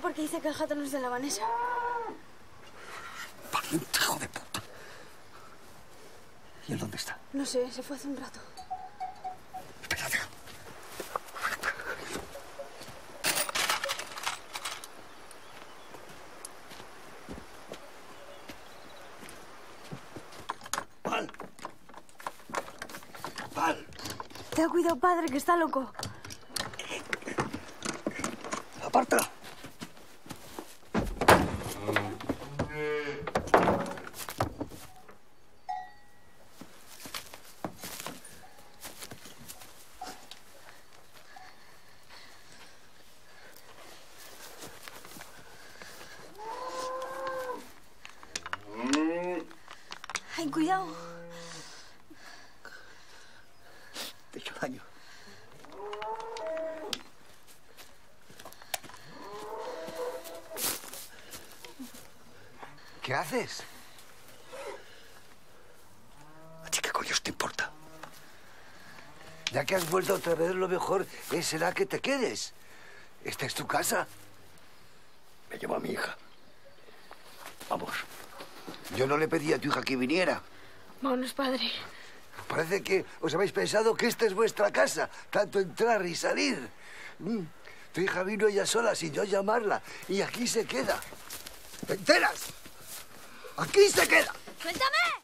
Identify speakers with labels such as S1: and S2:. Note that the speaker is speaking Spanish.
S1: Porque dice que el jato no es de la Vanessa.
S2: Valiente hijo de puta. ¿Y él dónde está?
S1: No sé, se fue hace un rato.
S2: Espérate. Val. Val.
S1: Ten cuidado, padre, que está loco.
S2: Aparta. 아이고야. 잠깐만요.
S3: ¿Qué haces?
S2: ¿A ti qué coño te importa?
S3: Ya que has vuelto otra vez, lo mejor es será que te quedes. Esta es tu casa.
S2: Me llevo a mi hija. Vamos.
S3: Yo no le pedí a tu hija que viniera.
S1: Vámonos, padre.
S3: Parece que os habéis pensado que esta es vuestra casa, tanto entrar y salir. Mm, Tu hija vino ella sola sin yo llamarla y aquí se queda. ¿Te enteras? 秋井酒
S1: だ。目覚め